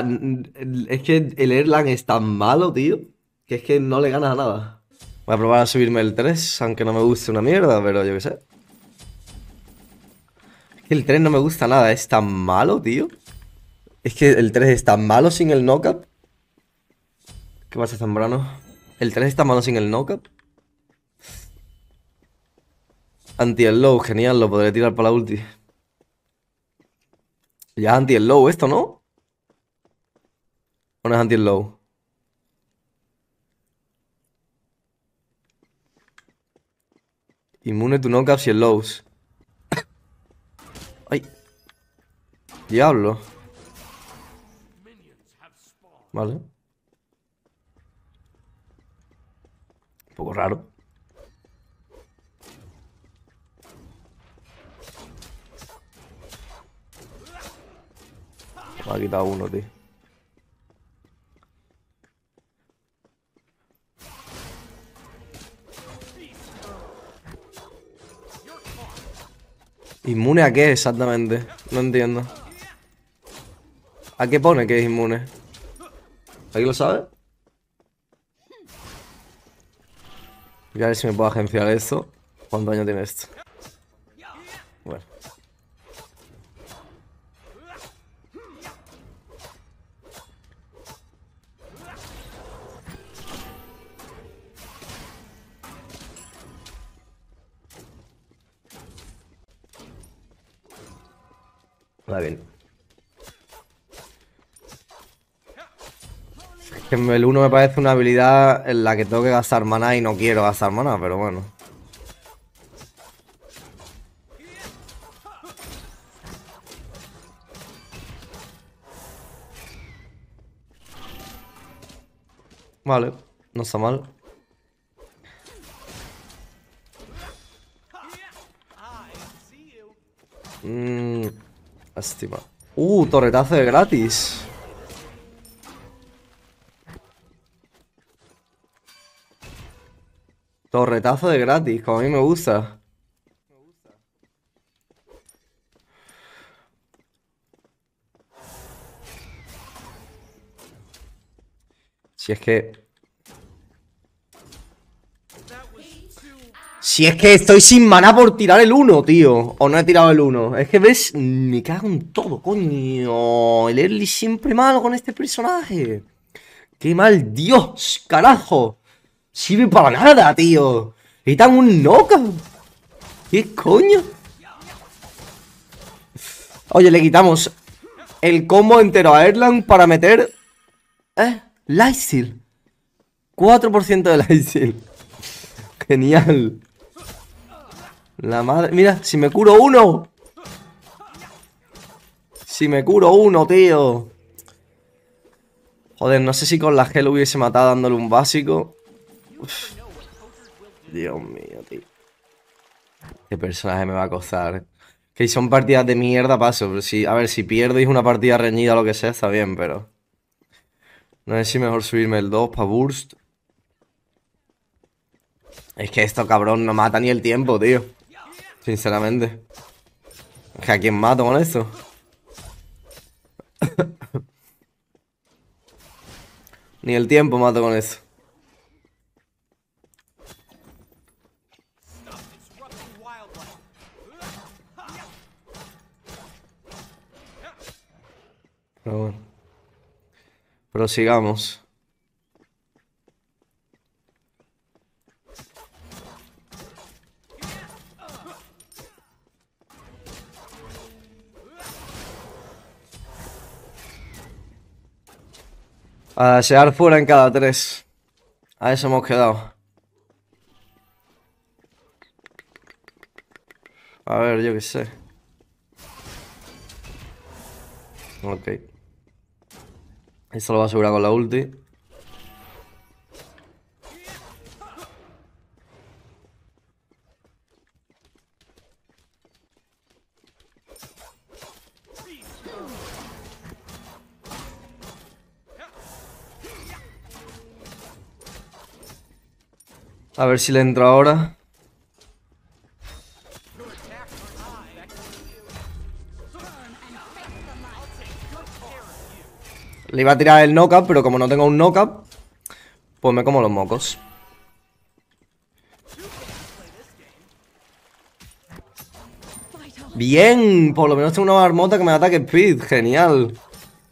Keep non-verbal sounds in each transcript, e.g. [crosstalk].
es que el Erlang es tan malo, tío, que es que no le ganas a nada. Voy a probar a subirme el 3, aunque no me guste una mierda, pero yo qué sé. Es que el 3 no me gusta nada, es tan malo, tío. Es que el 3 es tan malo sin el knockup. ¿Qué pasa, Zambrano? El 3 está malo sin el knockup. Anti el low, genial, lo podré tirar para la ulti. Ya anti el low esto, ¿no? ¿O no es anti el low? Inmune tu knockups y el lows. Ay. Diablo. Vale. Un poco raro. Me ha quitado uno, tío. ¿Inmune a qué exactamente? No entiendo. ¿A qué pone que es inmune? ¿Alguien lo sabe? Voy a ver si me puedo agenciar esto. ¿Cuánto daño tiene esto? Que el 1 me parece una habilidad en la que tengo que gastar mana y no quiero gastar mana, pero bueno. Vale, no está mal. Mmm, lástima. Uh, torretazo de gratis. Torretazo de gratis, como a mí me gusta. Si es que... Si es que estoy sin maná por tirar el 1, tío. O no he tirado el 1. Es que ves, me cago en todo, coño. El early siempre malo con este personaje. Qué mal, Dios, carajo. Sirve para nada, tío. Necesitan un knockout. ¿Qué coño? Oye, le quitamos el combo entero a Erlang para meter... ¿Eh? Lifesteal. 4% de Lifesteal. [laughs] Genial. La madre... Mira, si me curo uno. Si me curo uno, tío. Joder, no sé si con la gel hubiese matado dándole un básico. Dios mío, tío. Qué personaje me va a costar. Que son partidas de mierda, paso. Pero si, a ver, si pierdo una partida reñida o lo que sea, está bien, pero... No sé si mejor subirme el 2 para burst. Es que esto, cabrón, no mata ni el tiempo, tío. Sinceramente. Es que a quién mato con esto. [laughs] ni el tiempo mato con eso. Pero bueno. Prosigamos. A desear fuera en cada tres. A eso hemos quedado. A ver, yo qué sé. Ok. Esto lo va a asegurar con la ulti. A ver si le entro ahora. Le iba a tirar el knockup, pero como no tengo un knockup, pues me como los mocos. Bien, por lo menos tengo una marmota que me ataque speed, genial.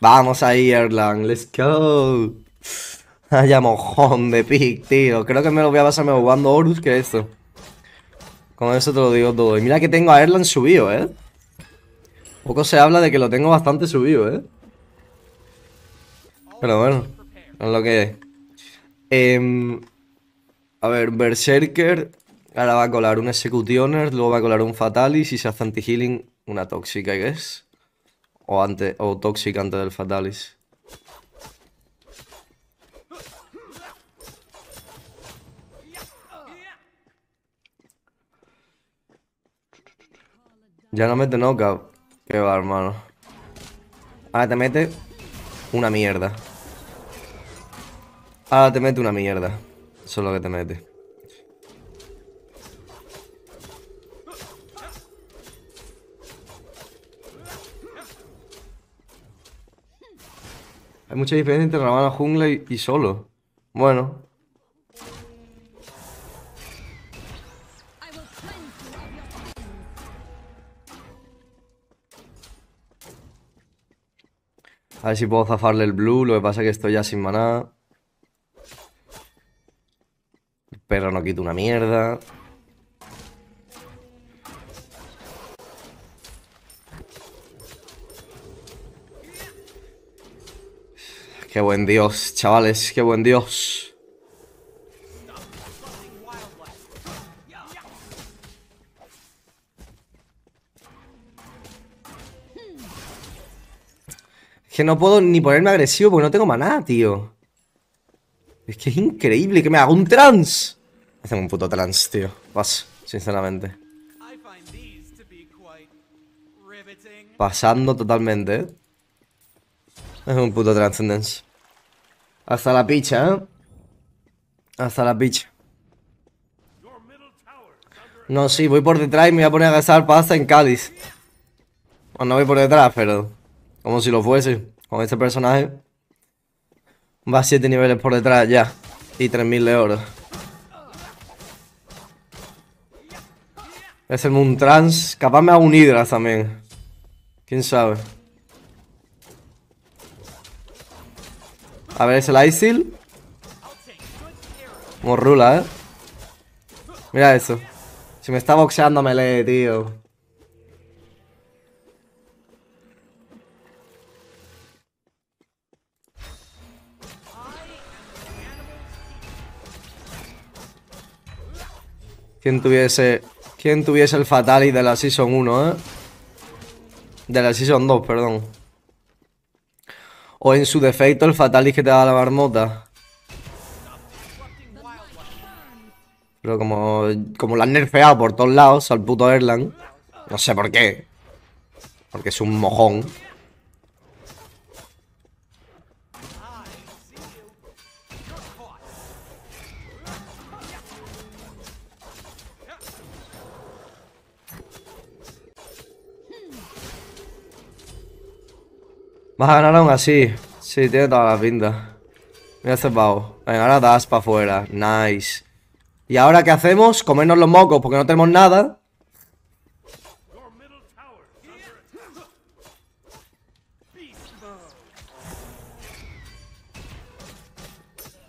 Vamos ahí, Erlang, let's go. [laughs] Vaya mojón de pick, tío. Creo que me lo voy a pasar jugando Horus que esto. Con eso te lo digo todo. Y mira que tengo a Erlang subido, ¿eh? Poco se habla de que lo tengo bastante subido, ¿eh? Pero bueno, es lo que es. Em, a ver, Berserker. Ahora va a colar un Executioner, luego va a colar un Fatalis y si hace anti-healing, una Tóxica, ¿qué es? O, antes, o Tóxica antes del Fatalis. Ya no mete knockout. Qué va, hermano. Ahora te mete una mierda. Ahora te mete una mierda. Eso es lo que te mete. Hay mucha diferencia entre Ramana Jungla y, solo. Bueno. A ver si puedo zafarle el blue, lo que pasa es que estoy ya sin maná. El perro no quita una mierda. Qué buen Dios, chavales, qué buen Dios. Es que no puedo ni ponerme agresivo porque no tengo maná, tío. Es que es increíble que me haga un trans. Hacen un puto trans, tío. Paso, sinceramente. Pasando totalmente, ¿eh? Es un puto Transcendence. Hasta la picha, ¿eh? Hasta la picha. No, sí, voy por detrás y me voy a poner a gastar pasta en Cádiz. Bueno, no voy por detrás, pero... Como si lo fuese. Con este personaje. Va a 7 niveles por detrás ya. Y 3000 de oro. Es el Moon Trans. Capaz me hago un Hydra también. Quién sabe. A ver, es el Isil. Morrula, ¿eh? Mira eso. Si me está boxeando melee, tío. ¿Quién tuviese... ¿Quién tuviese el Fatality de la Season 1, eh? De la Season 2, perdón. O en su defecto el Fatalis que te da la marmota. Pero como, como lo han nerfeado por todos lados al puto Erlang. No sé por qué. Porque es un mojón. Vas a ganar aún así. Sí, tiene toda la pinta. Mira este pavo. Venga, ahora das para afuera. Nice. ¿Y ahora qué hacemos? Comernos los mocos porque no tenemos nada.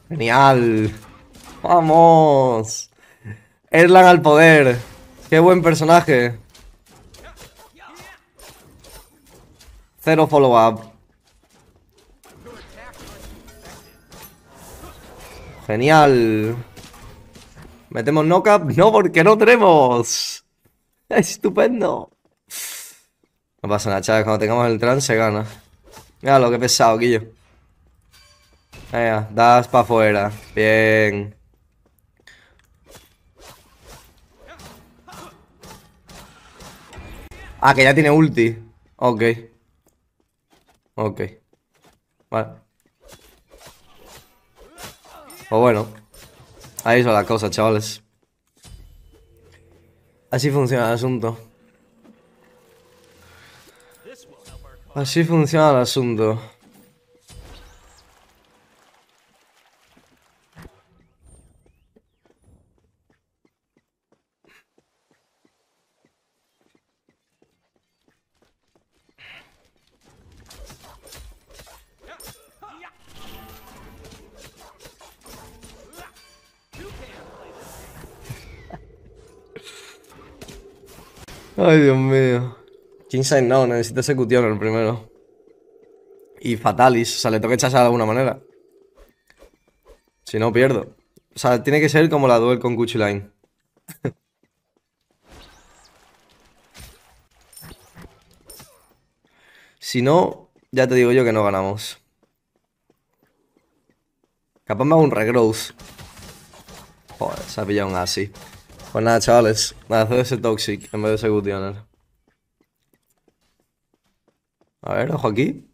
Genial. Vamos. Erlan al poder. Qué buen personaje. Cero follow-up. Genial. ¿Metemos knockup? No, porque no tenemos. Estupendo. No pasa nada, chavales. Cuando tengamos el trance se gana. Mira lo que pesado, Guillo. Venga, das para afuera. Bien. Ah, que ya tiene ulti. Ok. Ok. Vale. Pues bueno, ahí son las cosas, chavales. Así funciona el asunto. Así funciona el asunto. Ay, Dios mío. Kingside no, necesito ejecución el primero. Y Fatalis, o sea, le que echarse de alguna manera. Si no, pierdo. O sea, tiene que ser como la duel con Gucci Line. [laughs] si no, ya te digo yo que no ganamos. Capaz me hago un regrowth. Joder, se ha pillado un así. Pues nada, chavales. Nada, hacer ese Toxic en vez de ese Gutioner. A ver, ojo aquí.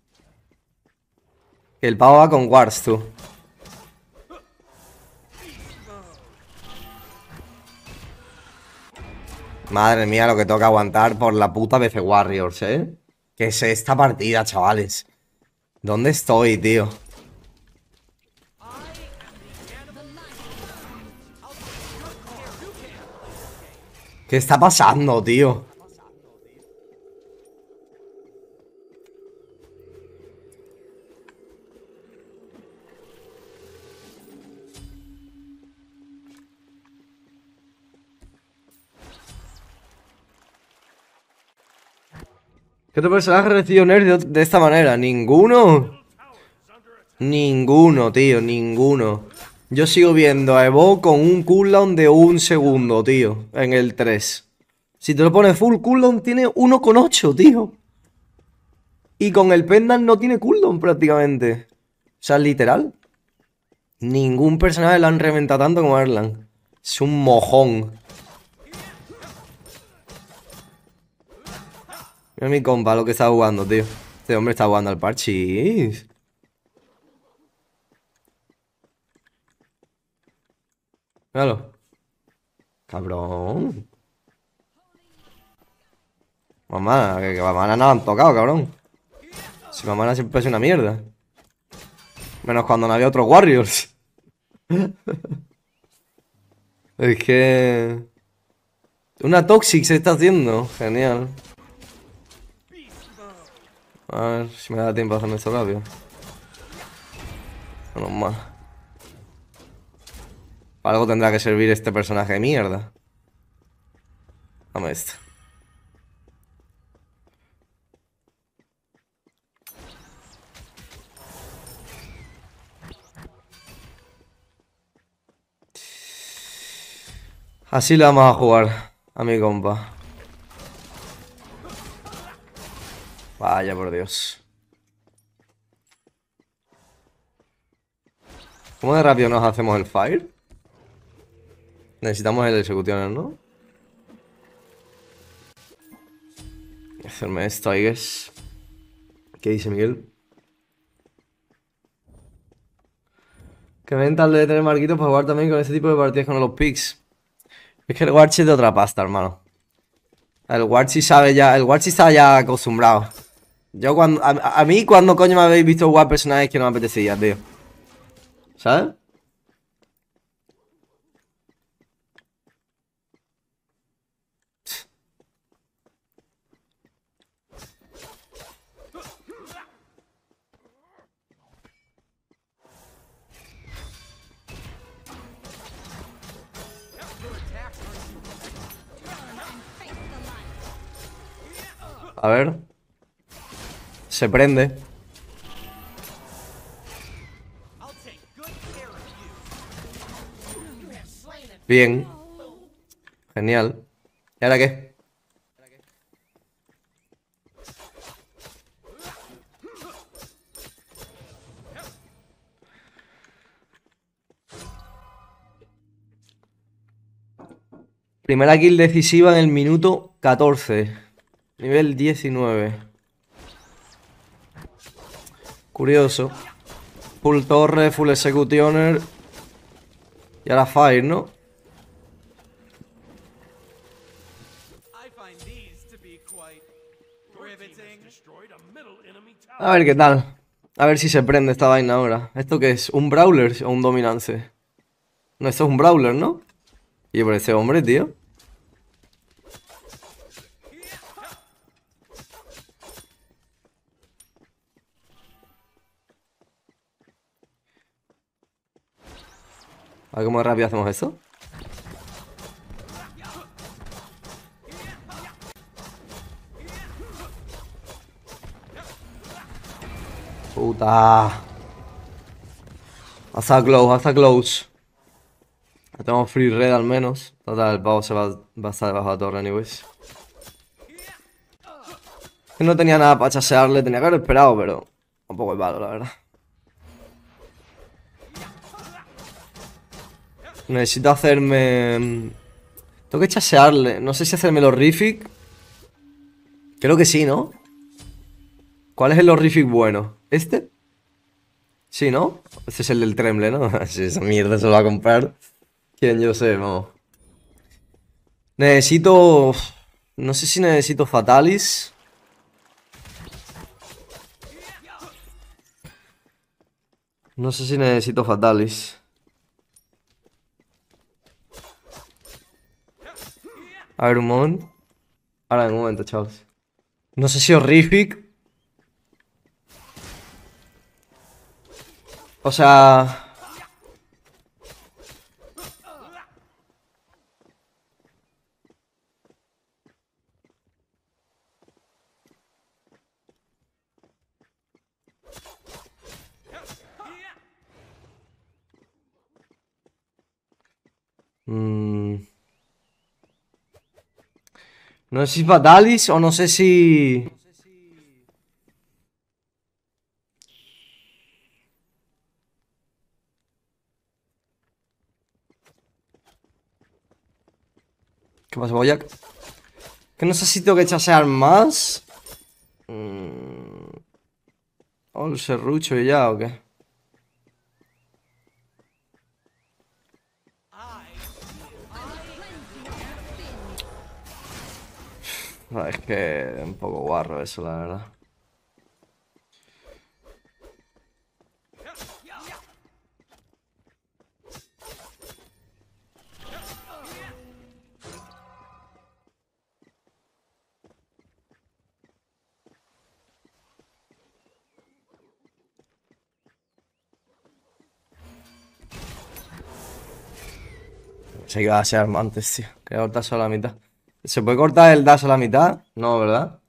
El pavo va con Wards, tú. Madre mía, lo que que aguantar por la puta BC Warriors, ¿eh? ¿Qué es esta partida, chavales? ¿Dónde estoy, tío? ¿Qué está pasando, tío? ¿Qué otro personaje recibió nerf de, esta manera? ¿Ninguno? Ninguno, tío, ninguno. Yo sigo viendo a Evo con un cooldown de un segundo, tío, en el 3. Si te lo pones full cooldown, tiene 1,8, tío. Y con el pendant no tiene cooldown prácticamente. O sea, literal. Ningún personaje lo han reventado tanto como Erlang. Es un mojón. Mira mi compa lo que está jugando, tío. Este hombre está jugando al parchís. Míralo. Cabrón. Mamá, que, mamá no han tocado, cabrón. Si mamá siempre es una mierda. Menos cuando no había otros Warriors. [laughs] es que... Una Toxic se está haciendo. Genial. A ver si me da tiempo a hacerme esto rápido. Menos mal. Algo tendrá que servir este personaje de mierda. Dame esto. Así le vamos a jugar a mi compa. Vaya por Dios. ¿Cómo de rápido nos hacemos el fire? Necesitamos el ejecutioner, ¿no? Hacerme esto, I guess. ¿Qué dice Miguel? Que mental debe tener Marquito para jugar también con este tipo de partidas con los picks. Es que el Warchi es de otra pasta, hermano. El Warchi sabe ya, el Warchi está ya acostumbrado. Yo cuando. A, mí, cuando coño me habéis visto jugar personajes que no me apetecía, tío. ¿Sabes? A ver. Se prende. Bien. Genial. ¿Y ahora qué? Primera kill decisiva en el minuto 14. Nivel 19. Curioso. Full torre, full executioner. Y ahora fire, ¿no? A ver qué tal. A ver si se prende esta vaina ahora. ¿Esto qué es? ¿Un brawler o un dominance? No, esto es un brawler, ¿no? Y por ese hombre, tío. A ver cómo rápido hacemos eso. Puta. Hasta close, hasta close. Tenemos free red al menos. Total, el pavo se va, a estar debajo de la torre, anyways. No tenía nada para chasearle, tenía que haber esperado, pero un poco es malo, la verdad. Necesito hacerme... Tengo que chasearle. No sé si hacerme el horrific. Creo que sí, ¿no? ¿Cuál es el horrific bueno? ¿Este? Sí, ¿no? Este es el del Tremble, ¿no? [laughs] si esa mierda se lo va a comprar. ¿Quién yo sé? No. Necesito... No sé si necesito Fatalis. No sé si necesito Fatalis. A ver, un momento. Ahora, un momento, chavos. No sé si horrific. O sea... Mm. No sé si Fatalis o no sé si... ¿Qué pasa, Boyac? Que no sé si tengo que chasear más. Mm. O el serrucho ya, ¿o qué? Es que un poco guarro eso, la verdad. Se iba a ser antes, tío. Que ahorita solo la mitad. ¿Se puede cortar el dash a la mitad? No, ¿verdad?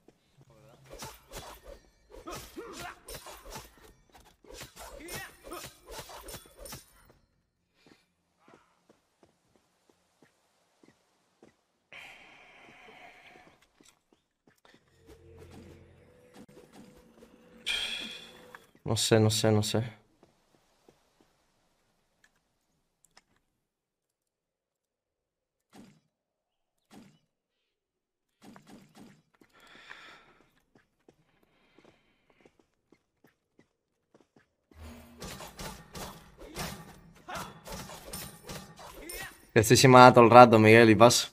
No sé, no sé, no sé. Estoy sin todo el rato, Miguel, y paso.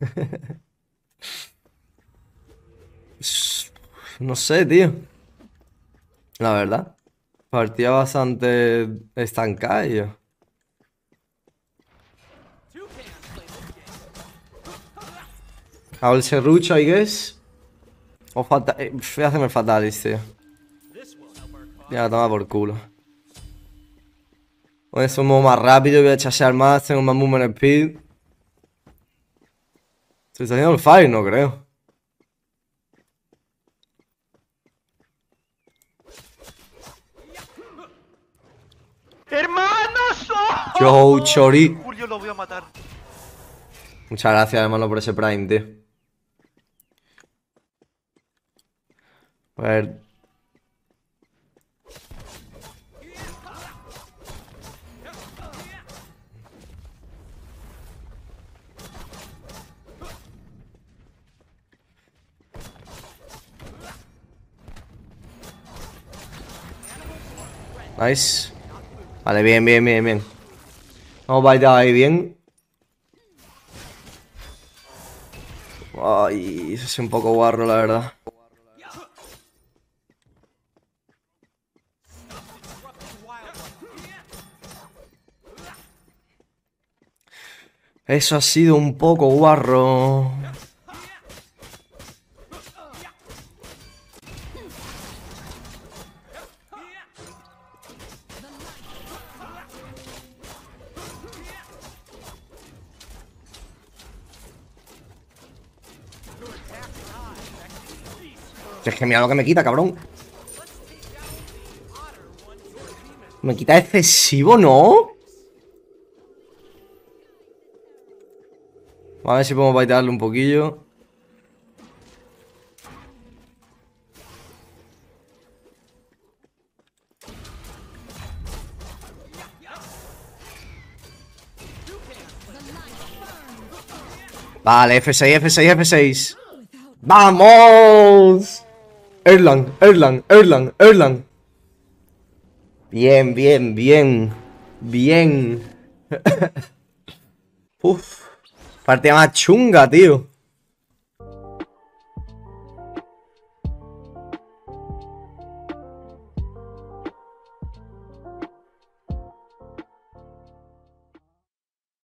[laughs] no sé, tío. La verdad. Partía bastante estancada yo. Hago el serrucho, I guess. O fatal... Eh, voy a hacerme fatalis, tío. Ya, toma por culo. Con eso modo más rápido, voy a chasear más, tengo más movement speed. Se está haciendo el fire, no creo. ¡Hermanos! Yo, Chori. Julio, lo voy a matar. Muchas gracias, hermano, por ese prime, tío. A ver, Nice. Vale, bien, bien, bien, bien. Vamos a ahí bien. Ay, eso es un poco guarro, la verdad. Eso ha sido un poco guarro. Mira lo que me quita, cabrón. Me quita excesivo, ¿no? A ver si podemos baitearle un poquillo. Vale, F6, F6, F6. ¡Vamos! Erlang, Erlang, Erlang, Erlang. Bien, bien, bien. Bien. [laughs] Uf. Partida más chunga, tío.